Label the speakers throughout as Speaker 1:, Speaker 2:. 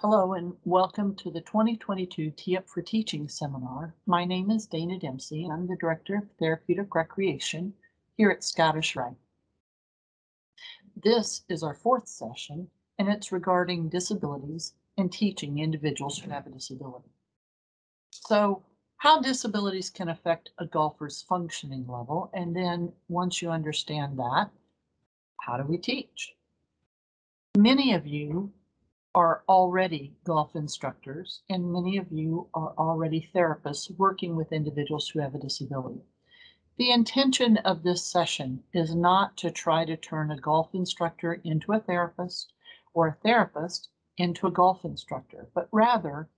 Speaker 1: Hello and welcome to the 2022 Tee Up for Teaching seminar. My name is Dana Dempsey and I'm the Director of Therapeutic Recreation here at Scottish Rite. This is our fourth session and it's regarding disabilities and teaching individuals who have a disability. So how disabilities can affect a golfer's functioning level and then once you understand that, how do we teach? Many of you are already golf instructors, and many of you are already therapists working with individuals who have a disability. The intention of this session is not to try to turn a golf instructor into a therapist or a therapist into a golf instructor, but rather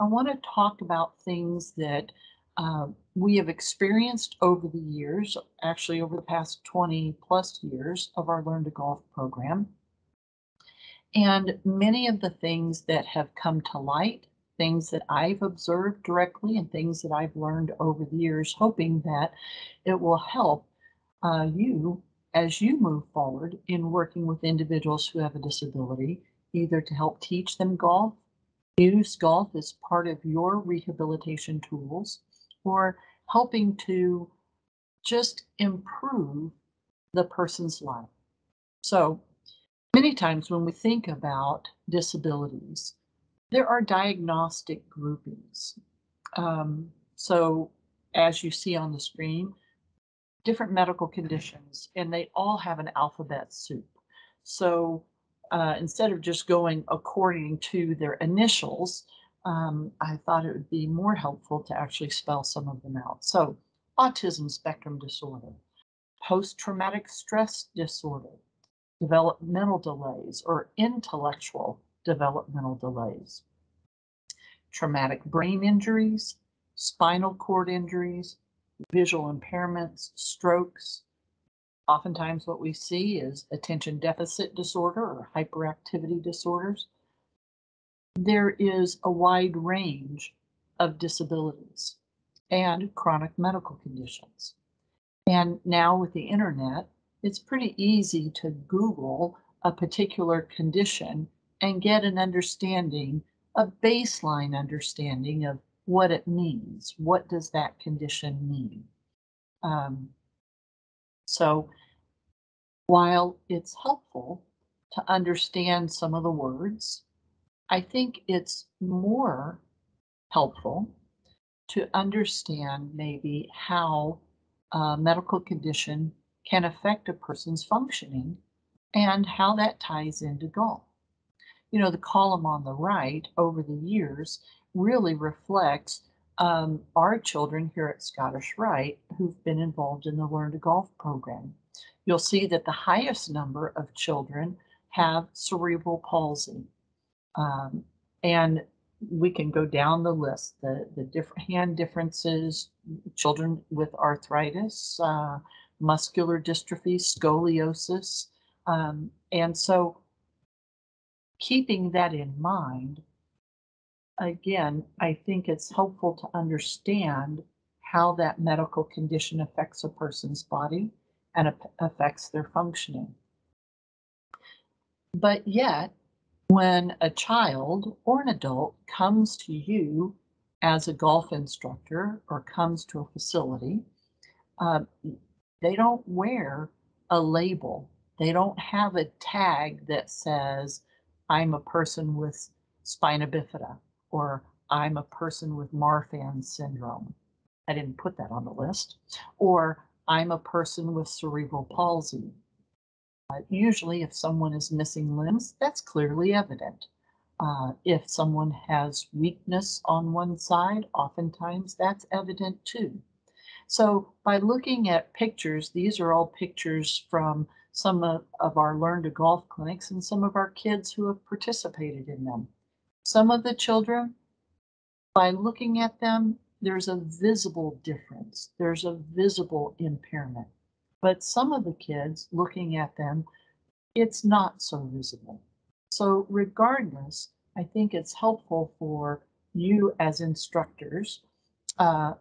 Speaker 1: I want to talk about things that uh, we have experienced over the years, actually over the past 20 plus years of our Learn to Golf program, and many of the things that have come to light, things that I've observed directly and things that I've learned over the years, hoping that it will help uh, you as you move forward in working with individuals who have a disability, either to help teach them golf, use golf as part of your rehabilitation tools, or helping to just improve the person's life. So Many times when we think about disabilities, there are diagnostic groupings. Um, so, as you see on the screen, different medical conditions, and they all have an alphabet soup. So, uh, instead of just going according to their initials, um, I thought it would be more helpful to actually spell some of them out. So, autism spectrum disorder, post traumatic stress disorder, developmental delays or intellectual developmental delays, traumatic brain injuries, spinal cord injuries, visual impairments, strokes. Oftentimes, what we see is attention deficit disorder or hyperactivity disorders. There is a wide range of disabilities and chronic medical conditions. And now, with the internet, it's pretty easy to Google a particular condition and get an understanding, a baseline understanding of what it means. What does that condition mean? Um, so while it's helpful to understand some of the words, I think it's more helpful to understand maybe how a medical condition can affect a person's functioning and how that ties into golf. You know, the column on the right over the years really reflects um, our children here at Scottish Rite who've been involved in the Learn to Golf program. You'll see that the highest number of children have cerebral palsy. Um, and we can go down the list the, the different hand differences, children with arthritis, uh, muscular dystrophy, scoliosis. Um, and so, keeping that in mind, again, I think it's helpful to understand how that medical condition affects a person's body and affects their functioning. But yet, when a child or an adult comes to you as a golf instructor or comes to a facility, uh, they don't wear a label. They don't have a tag that says, I'm a person with spina bifida or I'm a person with Marfan syndrome. I didn't put that on the list. Or I'm a person with cerebral palsy. Uh, usually, if someone is missing limbs, that's clearly evident. Uh, if someone has weakness on one side, oftentimes that's evident too. So by looking at pictures, these are all pictures from some of, of our Learn to Golf clinics and some of our kids who have participated in them. Some of the children, by looking at them, there's a visible difference. There's a visible impairment. But some of the kids, looking at them, it's not so visible. So regardless, I think it's helpful for you as instructors uh,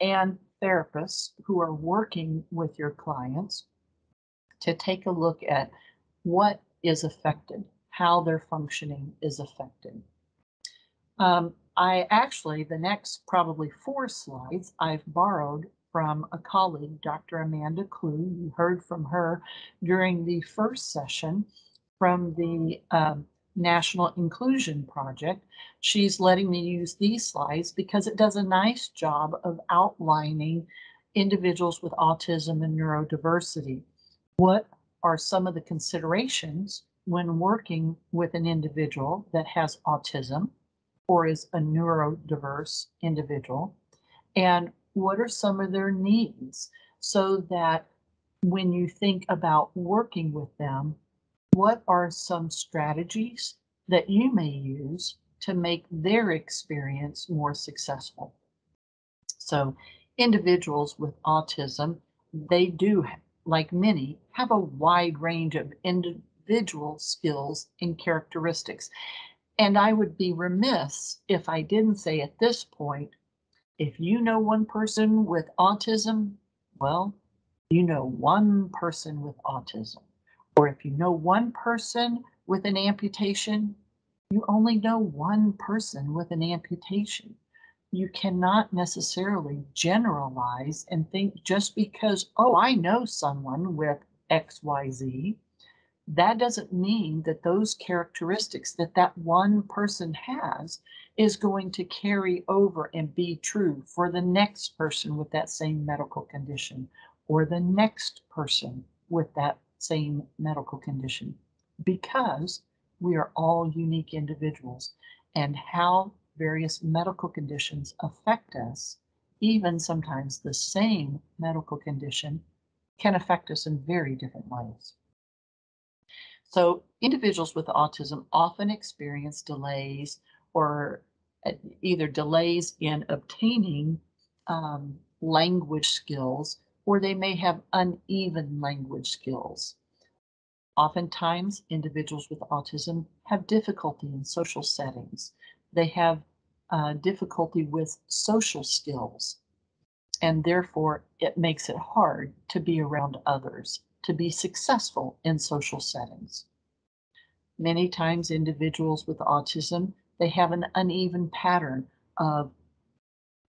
Speaker 1: and therapists who are working with your clients to take a look at what is affected, how their functioning is affected. Um, I actually, the next probably four slides, I've borrowed from a colleague, Dr. Amanda Clue. You heard from her during the first session from the um, National Inclusion Project. She's letting me use these slides because it does a nice job of outlining individuals with autism and neurodiversity. What are some of the considerations when working with an individual that has autism or is a neurodiverse individual? And what are some of their needs so that when you think about working with them, what are some strategies that you may use to make their experience more successful? So individuals with autism, they do, like many, have a wide range of individual skills and characteristics. And I would be remiss if I didn't say at this point, if you know one person with autism, well, you know one person with autism. Or if you know one person with an amputation, you only know one person with an amputation. You cannot necessarily generalize and think just because, oh, I know someone with XYZ, that doesn't mean that those characteristics that that one person has is going to carry over and be true for the next person with that same medical condition or the next person with that same medical condition because we are all unique individuals and how various medical conditions affect us, even sometimes the same medical condition can affect us in very different ways. So individuals with autism often experience delays or uh, either delays in obtaining um, language skills or they may have uneven language skills. Oftentimes, individuals with autism have difficulty in social settings. They have uh, difficulty with social skills, and therefore it makes it hard to be around others, to be successful in social settings. Many times individuals with autism, they have an uneven pattern of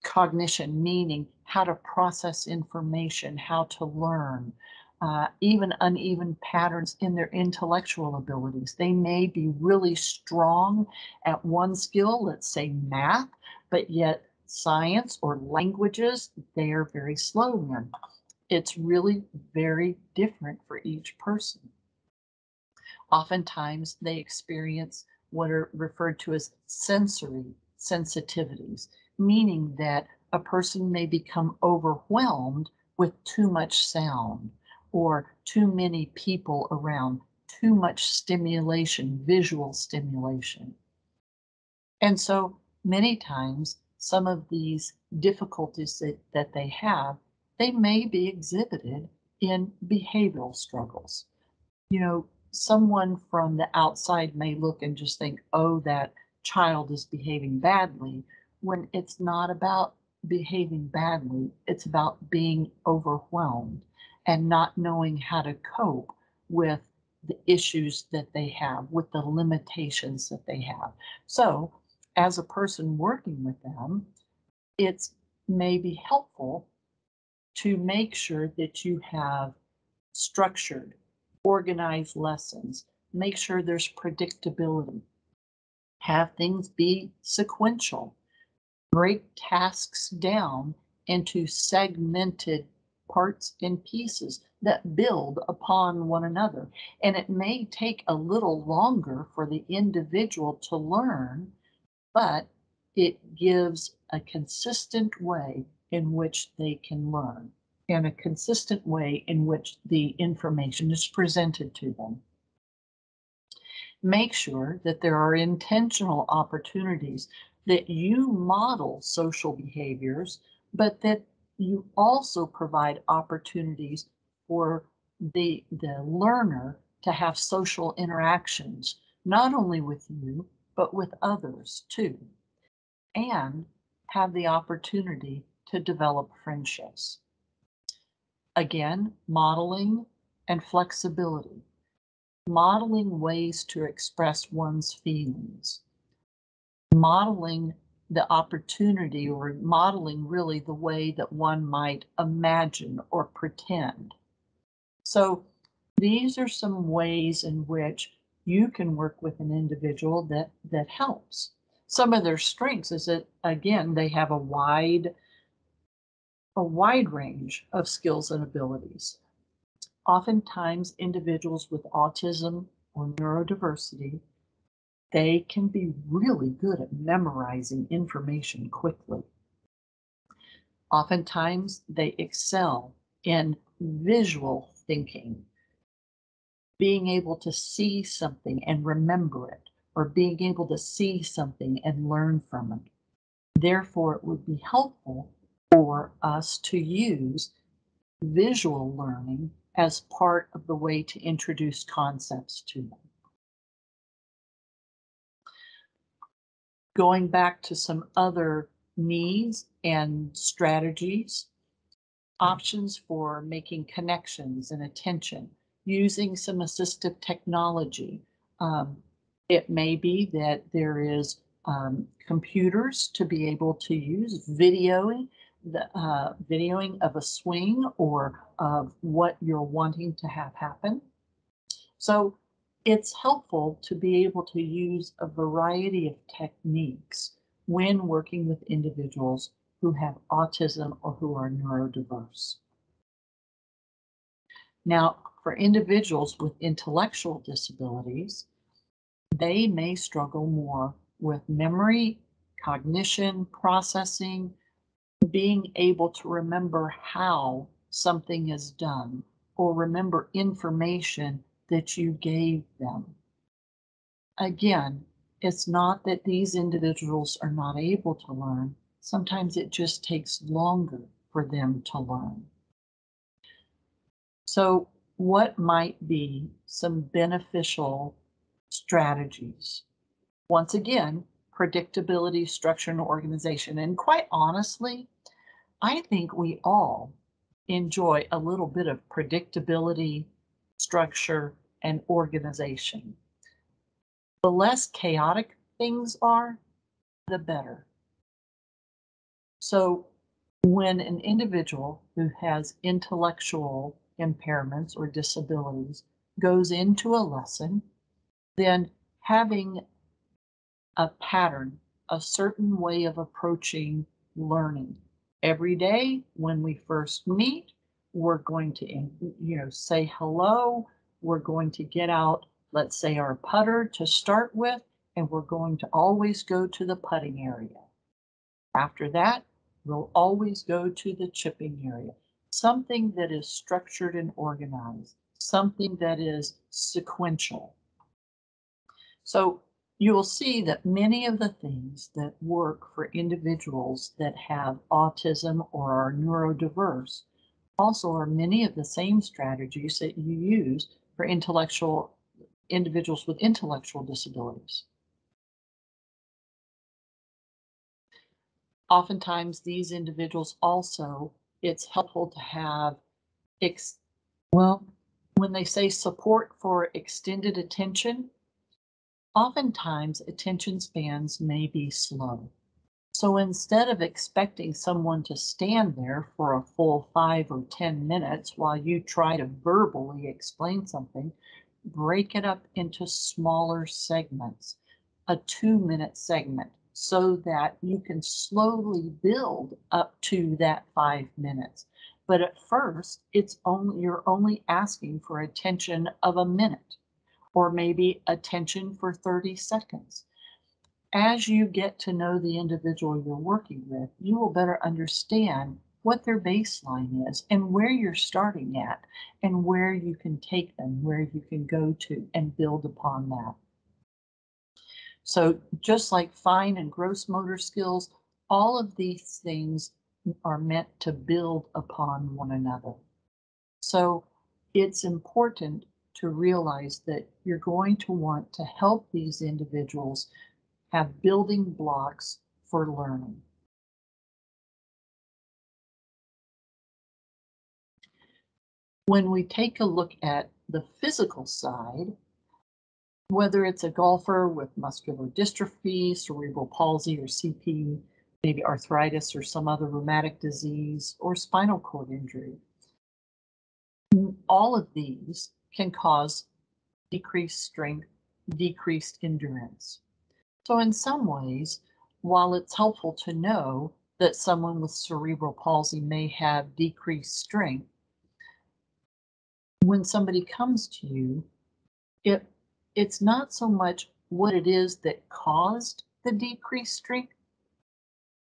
Speaker 1: cognition, meaning how to process information, how to learn, uh, even uneven patterns in their intellectual abilities. They may be really strong at one skill, let's say math, but yet science or languages, they are very slow in. It's really very different for each person. Oftentimes they experience what are referred to as sensory sensitivities, meaning that a person may become overwhelmed with too much sound or too many people around, too much stimulation, visual stimulation. And so many times, some of these difficulties that, that they have, they may be exhibited in behavioral struggles. You know, someone from the outside may look and just think, oh, that child is behaving badly, when it's not about behaving badly, it's about being overwhelmed and not knowing how to cope with the issues that they have, with the limitations that they have. So, as a person working with them, it's maybe helpful to make sure that you have structured, organized lessons, make sure there's predictability, have things be sequential, break tasks down into segmented parts and pieces that build upon one another. And it may take a little longer for the individual to learn, but it gives a consistent way in which they can learn and a consistent way in which the information is presented to them. Make sure that there are intentional opportunities that you model social behaviors, but that you also provide opportunities for the, the learner to have social interactions, not only with you, but with others too, and have the opportunity to develop friendships. Again, modeling and flexibility, modeling the opportunity or modeling really the way that one might imagine or pretend. So these are some ways in which you can work with an individual that, that helps. Some of their strengths is that, again, they have a wide, a wide range of skills and abilities. Oftentimes, individuals with autism or neurodiversity, they can be really good at memorizing information quickly. Oftentimes, they excel in visual thinking, being able to see something and remember it or being able to see something and learn from it. Therefore, it would be helpful for us to use visual learning as part of the way to introduce concepts to them. Going back to some other needs and strategies, options for making connections and attention, using some assistive technology, um, it may be that there is um, computers to be able to use videoing, the uh, videoing of a swing or of what you're wanting to have happen. So it's helpful to be able to use a variety of techniques when working with individuals who have autism or who are neurodiverse. Now, for individuals with intellectual disabilities, they may struggle more with memory, cognition, processing, being able to remember how something is done or remember information that you gave them. Again, it's not that these individuals are not able to learn. Sometimes it just takes longer for them to learn. So what might be some beneficial strategies. Once again, predictability, structure, and organization. And quite honestly, I think we all enjoy a little bit of predictability, structure, and organization. The less chaotic things are, the better. So when an individual who has intellectual impairments or disabilities goes into a lesson, then having a pattern, a certain way of approaching learning. Every day when we first meet, we're going to, you know, say hello. We're going to get out, let's say our putter to start with, and we're going to always go to the putting area. After that, we'll always go to the chipping area. Something that is structured and organized, something that is sequential. So you will see that many of the things that work for individuals that have autism or are neurodiverse also are many of the same strategies that you use for intellectual individuals with intellectual disabilities. Oftentimes these individuals also, it's helpful to have, ex well, when they say support for extended attention, Oftentimes, attention spans may be slow. So instead of expecting someone to stand there for a full five or 10 minutes while you try to verbally explain something, break it up into smaller segments, a two minute segment, so that you can slowly build up to that five minutes. But at first, it's only you're only asking for attention of a minute or maybe attention for 30 seconds. As you get to know the individual you're working with, you will better understand what their baseline is and where you're starting at and where you can take them, where you can go to and build upon that. So just like fine and gross motor skills, all of these things are meant to build upon one another. So it's important to realize that you're going to want to help these individuals have building blocks for learning. When we take a look at the physical side, whether it's a golfer with muscular dystrophy, cerebral palsy, or CP, maybe arthritis or some other rheumatic disease, or spinal cord injury. All of these can cause decreased strength, decreased endurance. So in some ways, while it's helpful to know that someone with cerebral palsy may have decreased strength, when somebody comes to you, it it's not so much what it is that caused the decreased strength.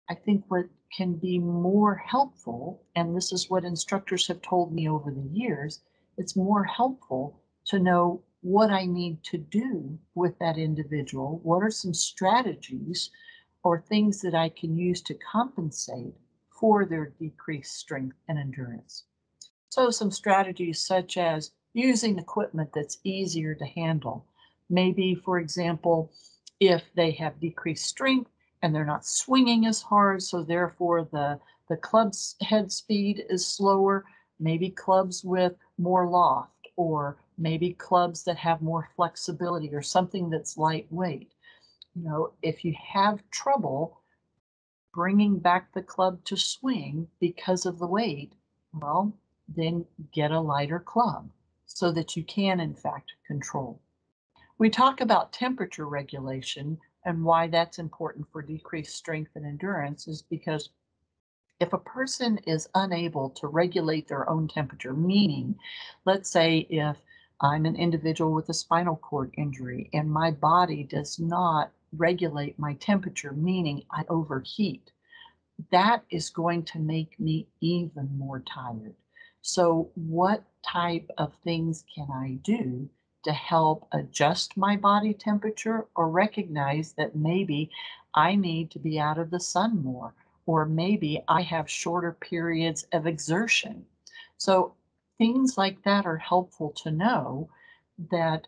Speaker 1: I think what can be more helpful, and this is what instructors have told me over the years, it's more helpful to know what I need to do with that individual. What are some strategies or things that I can use to compensate for their decreased strength and endurance? So, some strategies such as using equipment that's easier to handle. Maybe, for example, if they have decreased strength and they're not swinging as hard, so therefore the, the club's head speed is slower, maybe clubs with more loft or maybe clubs that have more flexibility or something that's lightweight. You know, if you have trouble bringing back the club to swing because of the weight, well, then get a lighter club so that you can, in fact, control. We talk about temperature regulation and why that's important for decreased strength and endurance is because if a person is unable to regulate their own temperature, meaning, let's say if I'm an individual with a spinal cord injury and my body does not regulate my temperature, meaning I overheat, that is going to make me even more tired. So, what type of things can I do to help adjust my body temperature or recognize that maybe I need to be out of the sun more, or maybe I have shorter periods of exertion? So, things like that are helpful to know that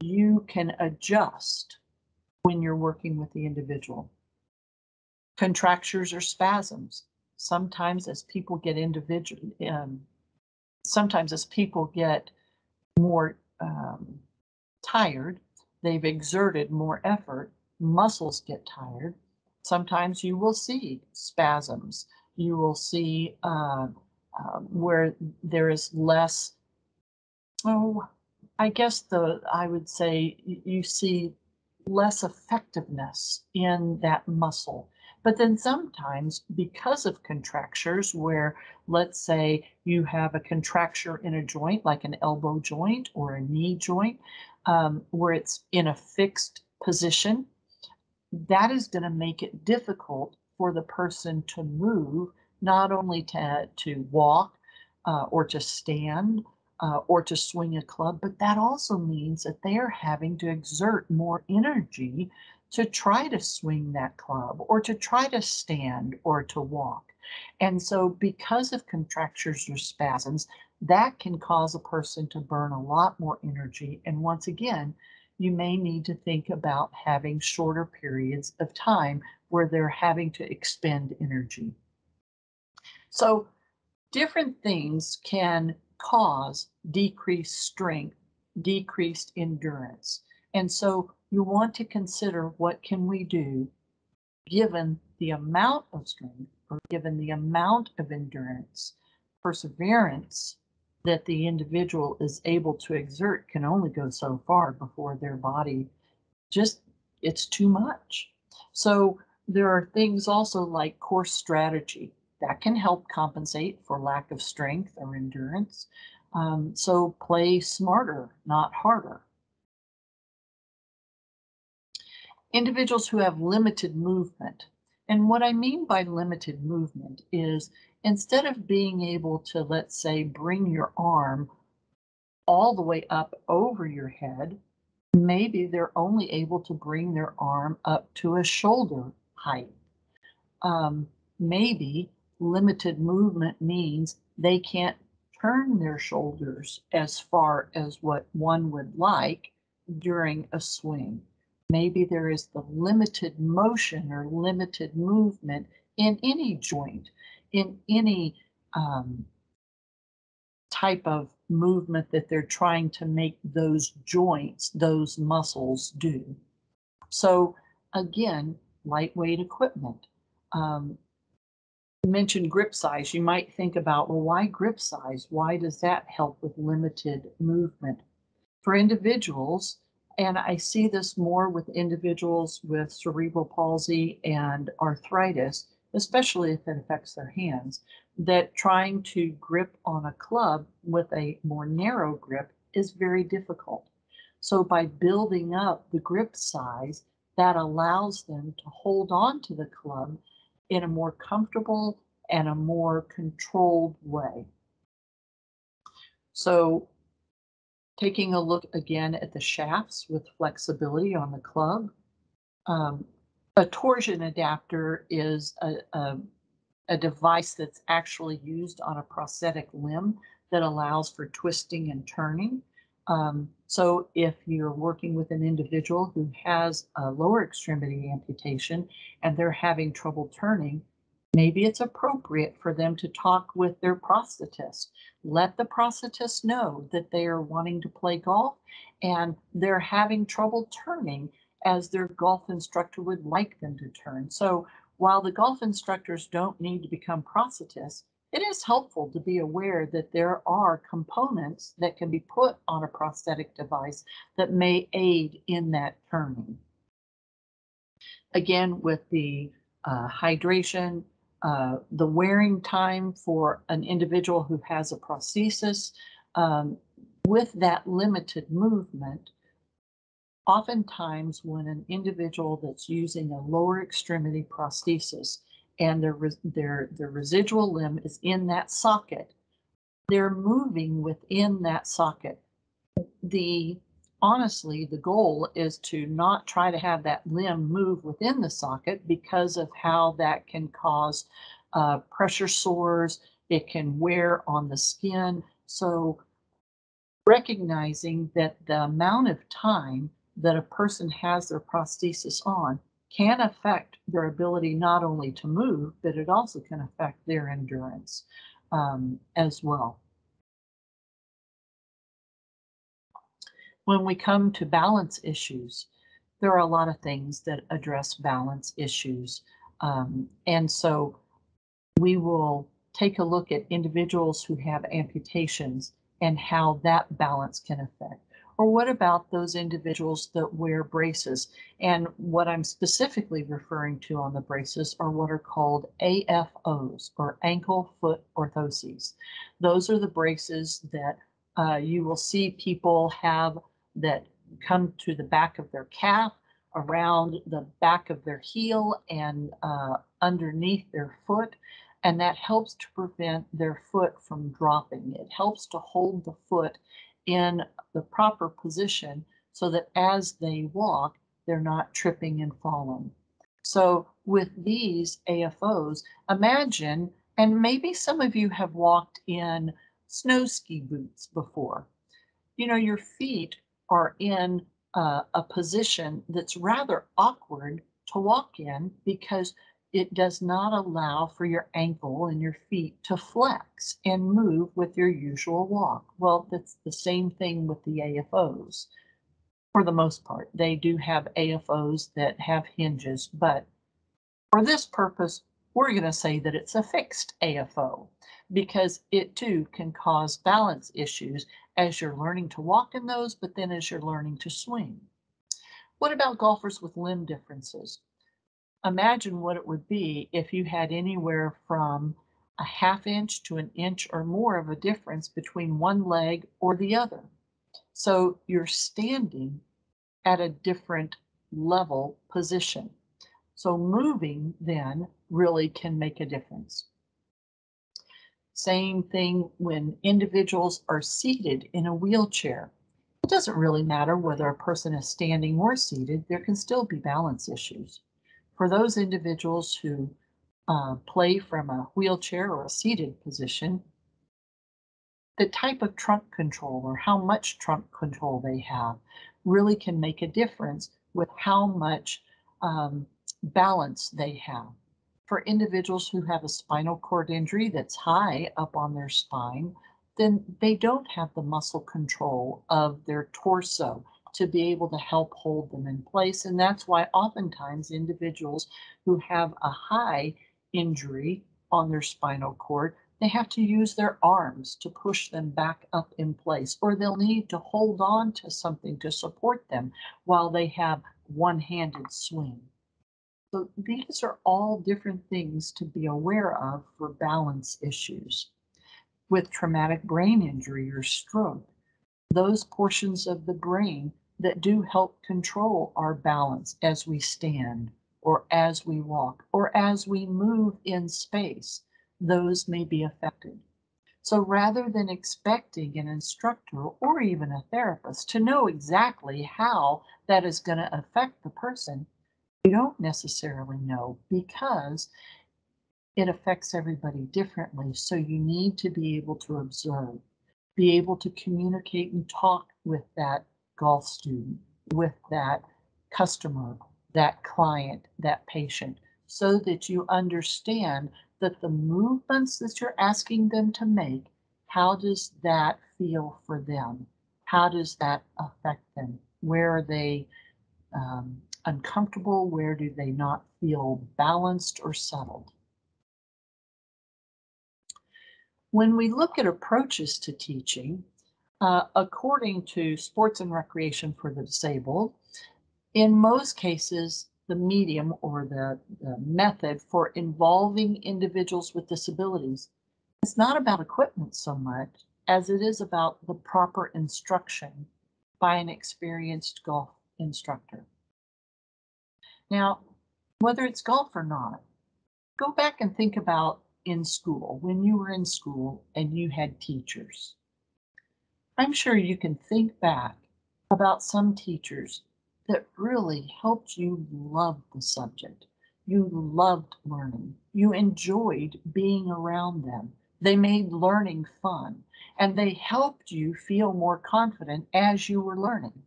Speaker 1: you can adjust when you're working with the individual. Contractures or spasms. Sometimes as people get individual, um, sometimes as people get more um, tired, they've exerted more effort, muscles get tired. Sometimes you will see spasms. You will see uh, uh, where there is less, oh, I guess the, I would say you see less effectiveness in that muscle. But then sometimes, because of contractures, where let's say you have a contracture in a joint, like an elbow joint or a knee joint, um, where it's in a fixed position, that is going to make it difficult for the person to move, not only to, to walk uh, or to stand uh, or to swing a club, but that also means that they are having to exert more energy to try to swing that club or to try to stand or to walk. And so, because of contractures or spasms, that can cause a person to burn a lot more energy. And once again, you may need to think about having shorter periods of time where they're having to expend energy. So, different things can cause decreased strength, decreased endurance. And so you want to consider what can we do given the amount of strength or given the amount of endurance, perseverance that the individual is able to exert can only go so far before their body just it's too much. So there are things also like course strategy that can help compensate for lack of strength or endurance. Um, so play smarter, not harder. individuals who have limited movement. And what I mean by limited movement is instead of being able to, let's say, bring your arm all the way up over your head, maybe they're only able to bring their arm up to a shoulder height. Um, maybe limited movement means they can't turn their shoulders as far as what one would like during a swing. Maybe there is the limited motion or limited movement in any joint, in any um, type of movement that they're trying to make those joints, those muscles do. So again, lightweight equipment. Um, mentioned grip size, you might think about, well, why grip size? Why does that help with limited movement? For individuals, and I see this more with individuals with cerebral palsy and arthritis, especially if it affects their hands, that trying to grip on a club with a more narrow grip is very difficult. So by building up the grip size, that allows them to hold on to the club in a more comfortable and a more controlled way. So taking a look again at the shafts with flexibility on the club. Um, a torsion adapter is a, a, a device that's actually used on a prosthetic limb that allows for twisting and turning. Um, so if you're working with an individual who has a lower extremity amputation and they're having trouble turning, maybe it's appropriate for them to talk with their prosthetist. Let the prosthetist know that they are wanting to play golf and they're having trouble turning as their golf instructor would like them to turn. So while the golf instructors don't need to become prosthetists, it is helpful to be aware that there are components that can be put on a prosthetic device that may aid in that turning. Again, with the uh, hydration, uh, the wearing time for an individual who has a prosthesis um, with that limited movement, oftentimes when an individual that's using a lower extremity prosthesis and their, their, their residual limb is in that socket, they're moving within that socket. The honestly, the goal is to not try to have that limb move within the socket because of how that can cause uh, pressure sores. It can wear on the skin. So recognizing that the amount of time that a person has their prosthesis on can affect their ability not only to move, but it also can affect their endurance um, as well. When we come to balance issues, there are a lot of things that address balance issues. Um, and so we will take a look at individuals who have amputations and how that balance can affect. Or what about those individuals that wear braces? And what I'm specifically referring to on the braces are what are called AFOs or ankle foot orthoses. Those are the braces that uh, you will see people have that come to the back of their calf, around the back of their heel, and uh, underneath their foot. And that helps to prevent their foot from dropping. It helps to hold the foot in the proper position so that as they walk, they're not tripping and falling. So with these AFOs, imagine, and maybe some of you have walked in snow ski boots before. You know, your feet are in uh, a position that's rather awkward to walk in because it does not allow for your ankle and your feet to flex and move with your usual walk. Well, that's the same thing with the AFOs for the most part. They do have AFOs that have hinges, but for this purpose, we're going to say that it's a fixed AFO because it too can cause balance issues as you're learning to walk in those, but then as you're learning to swing. What about golfers with limb differences? Imagine what it would be if you had anywhere from a half inch to an inch or more of a difference between one leg or the other. So you're standing at a different level position. So moving then really can make a difference. Same thing when individuals are seated in a wheelchair. It doesn't really matter whether a person is standing or seated, there can still be balance issues. For those individuals who uh, play from a wheelchair or a seated position, the type of trunk control or how much trunk control they have really can make a difference with how much um, balance they have. For individuals who have a spinal cord injury that's high up on their spine, then they don't have the muscle control of their torso to be able to help hold them in place. And that's why oftentimes individuals who have a high injury on their spinal cord, they have to use their arms to push them back up in place, or they'll need to hold on to something to support them while they have one handed swing. So these are all different things to be aware of for balance issues. With traumatic brain injury or stroke, those portions of the brain that do help control our balance as we stand or as we walk or as we move in space, those may be affected. So rather than expecting an instructor or even a therapist to know exactly how that is going to affect the person, you don't necessarily know because it affects everybody differently. So you need to be able to observe, be able to communicate and talk with that golf student, with that customer, that client, that patient, so that you understand that the movements that you're asking them to make, how does that feel for them? How does that affect them? Where are they um, uncomfortable? Where do they not feel balanced or settled? When we look at approaches to teaching, uh, according to Sports and Recreation for the Disabled, in most cases, the medium or the, the method for involving individuals with disabilities is not about equipment so much as it is about the proper instruction by an experienced golf instructor. Now, whether it's golf or not, go back and think about in school, when you were in school and you had teachers. I'm sure you can think back about some teachers that really helped you love the subject. You loved learning. You enjoyed being around them. They made learning fun and they helped you feel more confident as you were learning.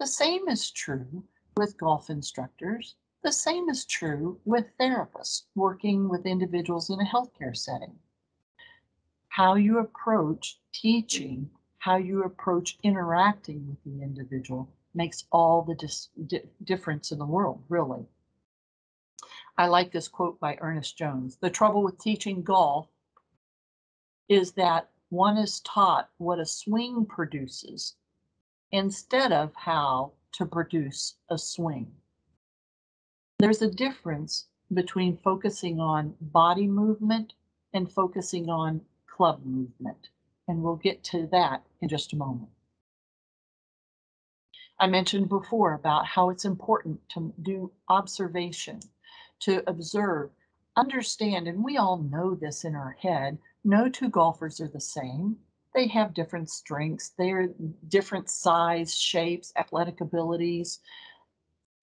Speaker 1: The same is true with golf instructors. The same is true with therapists working with individuals in a healthcare setting. How you approach teaching how you approach interacting with the individual makes all the dis- di- difference in the world, really. I like this quote by Ernest Jones. The trouble with teaching golf is that one is taught what a swing produces instead of how to produce a swing. There's a difference between focusing on body movement and focusing on club movement and we'll get to that in just a moment. I mentioned before about how it's important to do observation, to observe, understand, and we all know this in our head. No two golfers are the same. They have different strengths, they're different size, shapes, athletic abilities.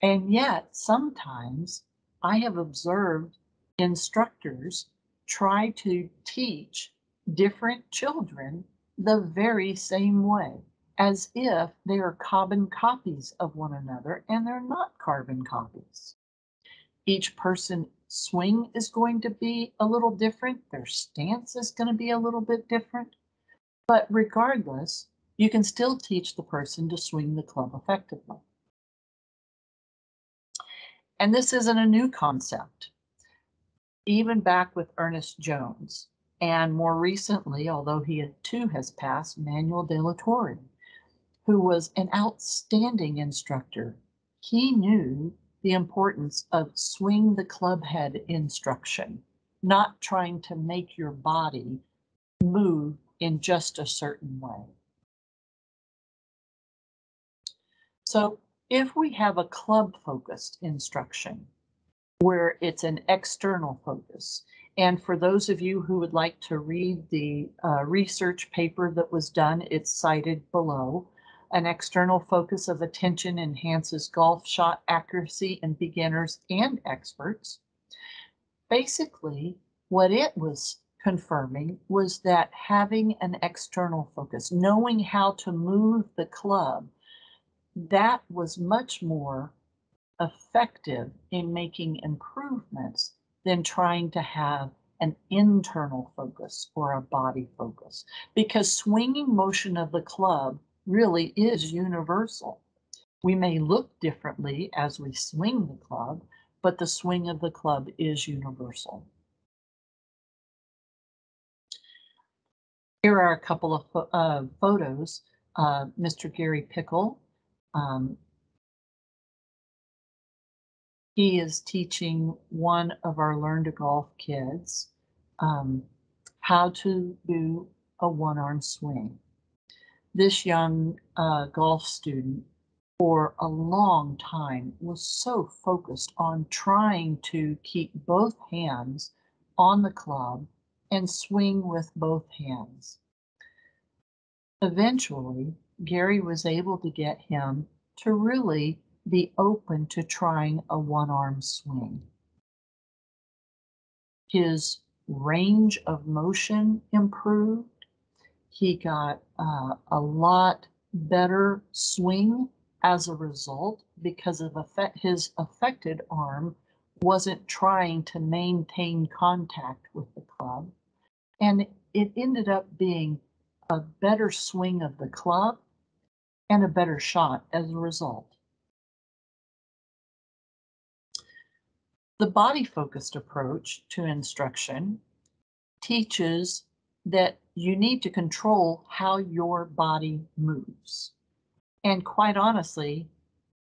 Speaker 1: And yet, sometimes I have observed instructors try to teach different children the very same way, as if they are carbon copies of one another, and they're not carbon copies. Each person swing is going to be a little different, their stance is going to be a little bit different, but regardless, you can still teach the person to swing the club effectively. And this isn't a new concept. Even back with Ernest Jones, and more recently, although he too has passed, Manuel de la Torre, who was an outstanding instructor. He knew the importance of swing the club head instruction, not trying to make your body move in just a certain way. So if we have a club focused instruction where it's an external focus, and for those of you who would like to read the uh, research paper that was done, it's cited below. An external focus of attention enhances golf shot accuracy in beginners and experts. Basically, what it was confirming was that having an external focus, knowing how to move the club, that was much more effective in making improvements than trying to have an internal focus or a body focus because swinging motion of the club really is universal. We may look differently as we swing the club, but the swing of the club is universal. Here are a couple of uh, photos. Uh, Mr. Gary Pickle. Um, he is teaching one of our Learn to Golf kids um, how to do a one arm swing. This young uh, golf student, for a long time, was so focused on trying to keep both hands on the club and swing with both hands. Eventually, Gary was able to get him to really be open to trying a one arm swing. His range of motion improved. He got uh, a lot better swing as a result because of effect, his affected arm wasn't trying to maintain contact with the club. And it ended up being a better swing of the club and a better shot as a result. The body focused approach to instruction teaches that you need to control how your body moves. And quite honestly,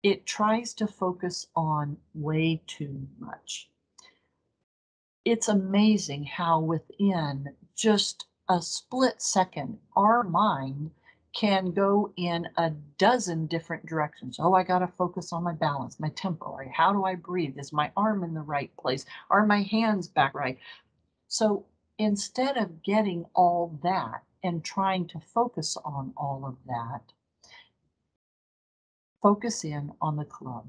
Speaker 1: it tries to focus on way too much. It's amazing how within just a split second, our mind can go in a dozen different directions. Oh, I got to focus on my balance, my tempo. How do I breathe? Is my arm in the right place? Are my hands back right? So instead of getting all that and trying to focus on all of that, focus in on the club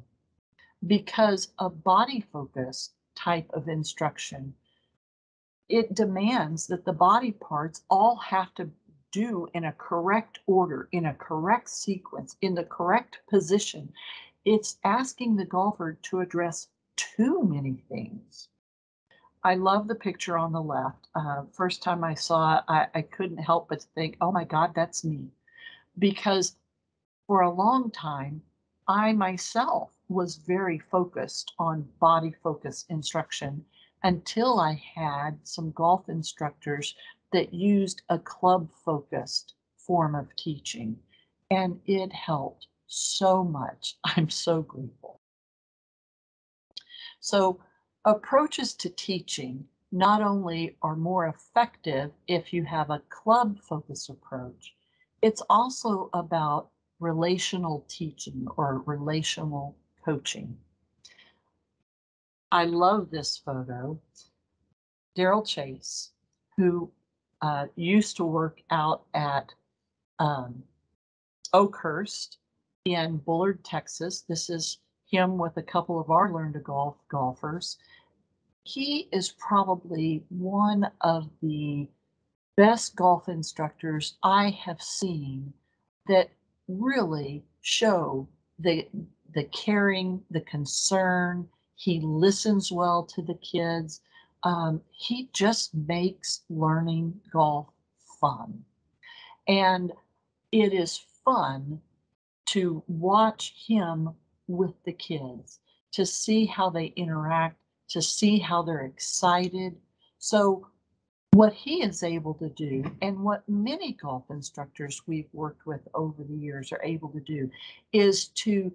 Speaker 1: because a body focus type of instruction it demands that the body parts all have to do in a correct order, in a correct sequence, in the correct position. It's asking the golfer to address too many things. I love the picture on the left. Uh, first time I saw it, I, I couldn't help but think, oh my God, that's me. Because for a long time, I myself was very focused on body focus instruction until I had some golf instructors that used a club focused form of teaching. And it helped so much. I'm so grateful. So, approaches to teaching not only are more effective if you have a club focused approach, it's also about relational teaching or relational coaching. I love this photo. Daryl Chase, who uh, used to work out at um, Oakhurst in Bullard, Texas. This is him with a couple of our Learn to Golf golfers. He is probably one of the best golf instructors I have seen that really show the the caring, the concern. He listens well to the kids um, he just makes learning golf fun. And it is fun to watch him with the kids, to see how they interact, to see how they're excited. So, what he is able to do, and what many golf instructors we've worked with over the years are able to do, is to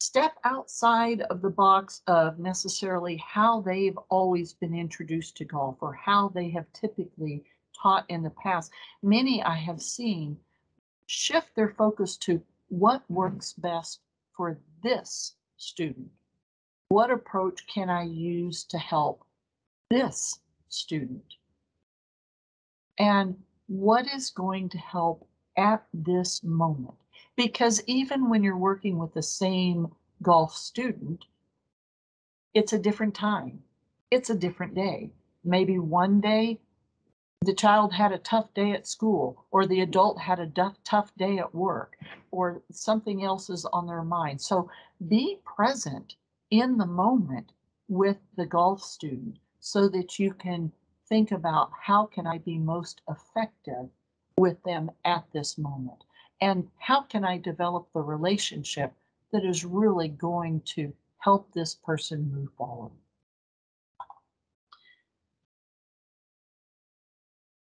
Speaker 1: step outside of the box of necessarily how they've always been introduced to golf or how they have typically taught in the past. Many I have seen shift their focus to what works best for this student. What approach can I use to help this student? And what is going to help at this moment? Because even when you're working with the same golf student, it's a different time. It's a different day. Maybe one day the child had a tough day at school, or the adult had a tough day at work, or something else is on their mind. So be present in the moment with the golf student so that you can think about how can I be most effective with them at this moment? And how can I develop the relationship that is really going to help this person move forward?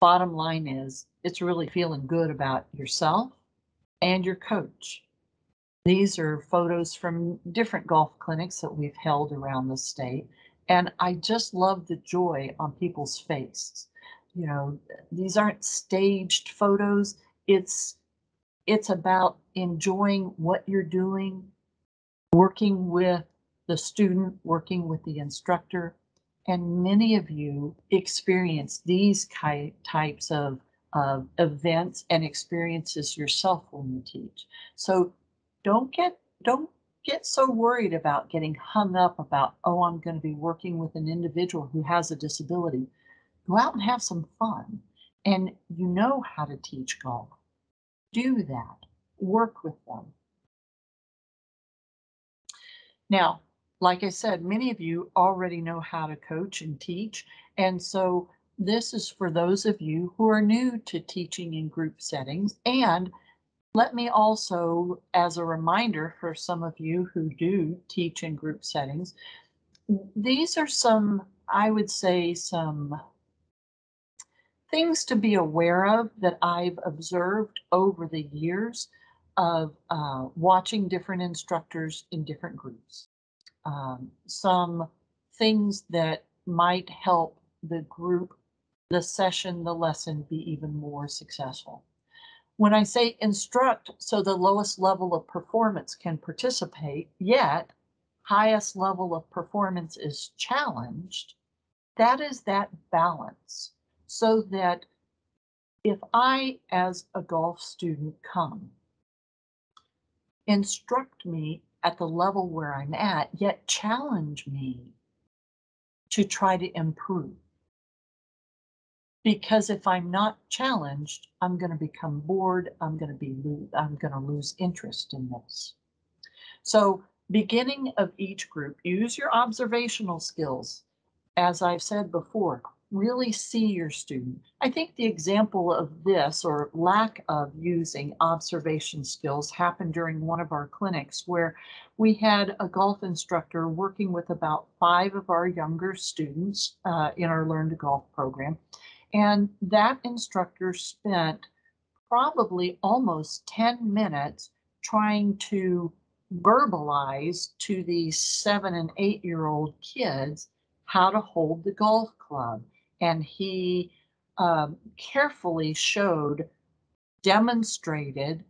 Speaker 1: Bottom line is, it's really feeling good about yourself and your coach. These are photos from different golf clinics that we've held around the state. And I just love the joy on people's faces. You know, these aren't staged photos. It's it's about enjoying what you're doing, working with the student, working with the instructor. And many of you experience these types of, of events and experiences yourself when you teach. So don't get don't get so worried about getting hung up about, oh, I'm going to be working with an individual who has a disability. Go out and have some fun. And you know how to teach golf. Do that. Work with them. Now, like I said, many of you already know how to coach and teach. And so this is for those of you who are new to teaching in group settings and let me also, as a reminder for some of you who do teach in group settings, these are some, I would say, some things to be aware of that I've observed over the years of uh, watching different instructors in different groups. Um, some things that might help the group, the session, the lesson be even more successful. When I say instruct so the lowest level of performance can participate, yet highest level of performance is challenged, that is that balance. So that if I, as a golf student, come, instruct me at the level where I'm at, yet challenge me to try to improve. Because if I'm not challenged, I'm going to become bored. I'm going to be I'm going to lose interest in this. So beginning of each group, use your observational skills. As I've said before, really see your student. I think the example of this or lack of using observation skills happened during one of our clinics where we had a golf instructor working with about five of our younger students uh, in our Learn to Golf program. And that instructor spent probably almost 10 minutes trying to verbalize to these seven and eight year old kids how to hold the golf club. And he um, carefully showed, demonstrated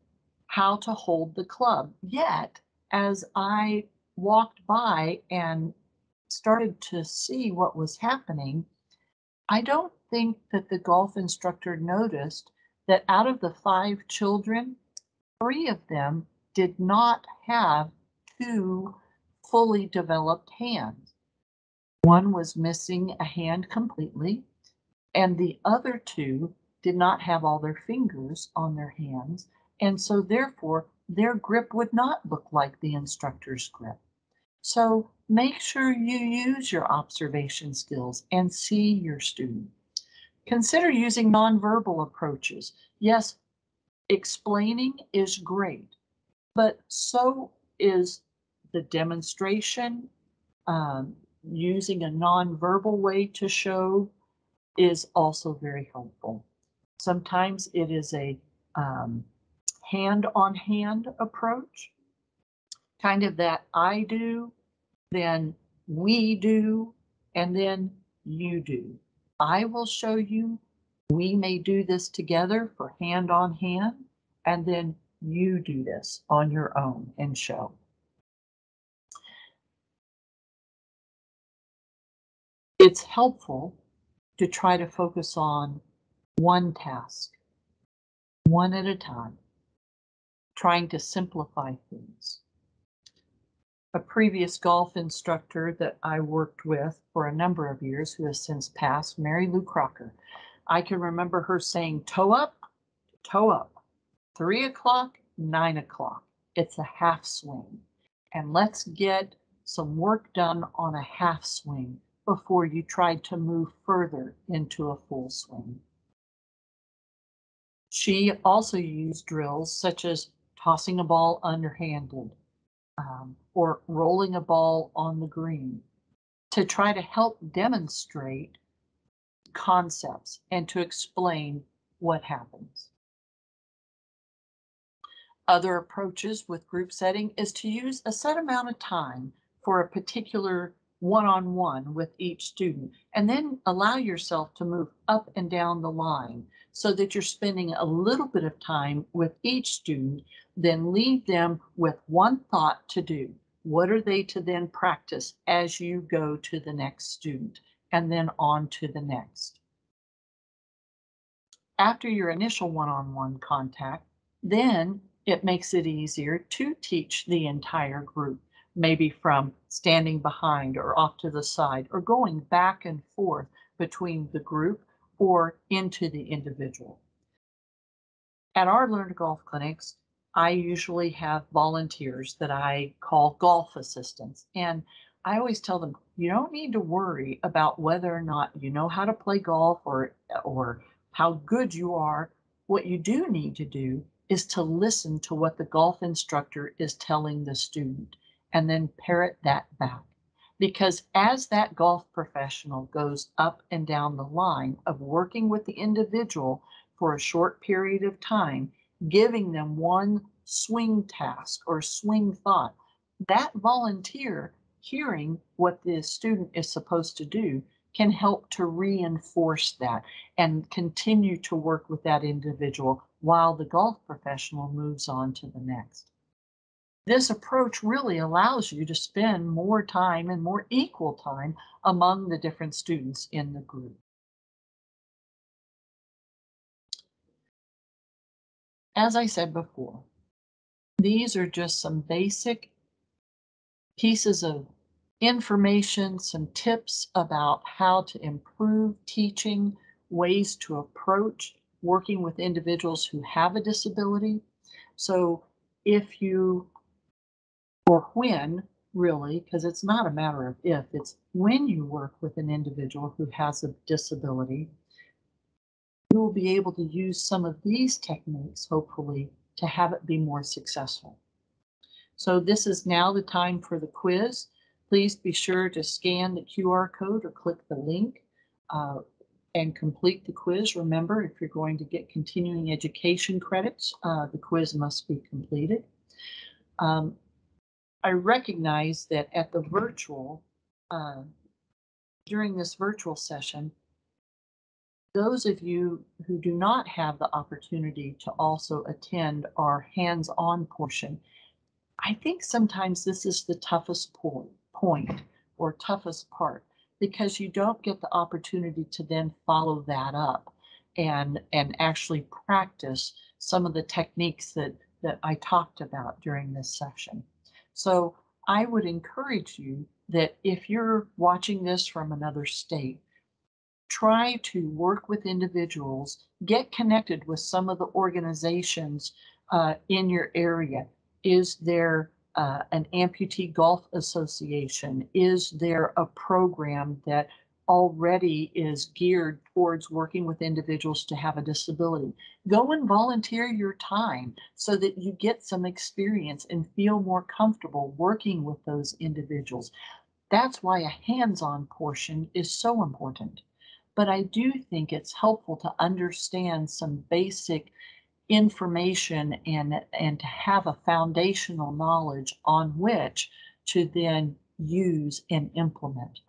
Speaker 1: how to hold the club. Yet, as I walked by and started to see what was happening, I don't think that the golf instructor noticed that out of the five children, three of them did not have two fully developed hands. One was missing a hand completely, and the other two did not have all their fingers on their hands, and so therefore their grip would not look like the instructor's grip. So make sure you use your observation skills and see your student. Consider using nonverbal approaches. Yes, explaining is great, but so is the demonstration. Um, using a nonverbal way to show is also very helpful. Sometimes it is a um, hand-on-hand -hand approach, kind of that I do, then we do, and then you do. I will show you. We may do this together for hand on hand, and then you do this on your own and show. It's helpful to try to focus on one task, one at a time, trying to simplify things a previous golf instructor that I worked with for a number of years who has since passed, Mary Lou Crocker. I can remember her saying toe up, toe up, three o'clock, nine o'clock. It's a half swing. And let's get some work done on a half swing before you tried to move further into a full swing. She also used drills such as tossing a ball underhanded um, or rolling a ball on the green to try to help demonstrate concepts and to explain what happens. Other approaches with group setting is to use a set amount of time for a particular one-on-one with each student and then allow yourself to move up and down the line so that you're spending a little bit of time with each student, then leave them with one thought to do. What are they to then practice as you go to the next student and then on to the next? After your initial one-on-one -on -one contact, then it makes it easier to teach the entire group, maybe from standing behind or off to the side or going back and forth between the group or into the individual. At our Learn to Golf clinics, I usually have volunteers that I call golf assistants. And I always tell them, you don't need to worry about whether or not you know how to play golf or, or how good you are. What you do need to do is to listen to what the golf instructor is telling the student and then parrot that back. Because as that golf professional goes up and down the line of working with the individual for a short period of time, giving them one swing task or swing thought. That volunteer hearing what the student is supposed to do can help to reinforce that and continue to work with that individual while the golf professional moves on to the next. This approach really allows you to spend more time and more equal time among the different students in the group. As I said before, these are just some basic pieces of information, some tips about how to improve teaching, ways to approach working with individuals who have a disability. So if you, or when really, because it's not a matter of if, it's when you work with an individual who has a disability, you will be able to use some of these techniques, hopefully, to have it be more successful. So this is now the time for the quiz. Please be sure to scan the QR code or click the link uh, and complete the quiz. Remember, if you're going to get continuing education credits, uh, the quiz must be completed. Um, I recognize that at the virtual, uh, during this virtual session, those of you who do not have the opportunity to also attend our hands-on portion, I think sometimes this is the toughest point or toughest part because you don't get the opportunity to then follow that up and and actually practice some of the techniques that that I talked about during this session. So I would encourage you that if you're watching this from another state, try to work with individuals, get connected with some of the organizations uh, in your area. Is there uh, an amputee golf association? Is there a program that already is geared towards working with individuals to have a disability. Go and volunteer your time so that you get some experience and feel more comfortable working with those individuals. That's why a hands-on portion is so important but I do think it's helpful to understand some basic information and, and to have a foundational knowledge on which to then use and implement.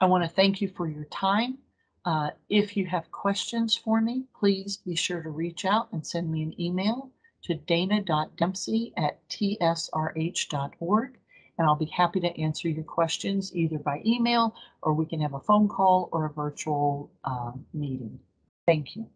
Speaker 1: I want to thank you for your time. Uh, if you have questions for me, please be sure to reach out and send me an email to dana.dempsey at tsrh.org and I'll be happy to answer your questions either by email or we can have a phone call or a virtual uh, meeting. Thank you.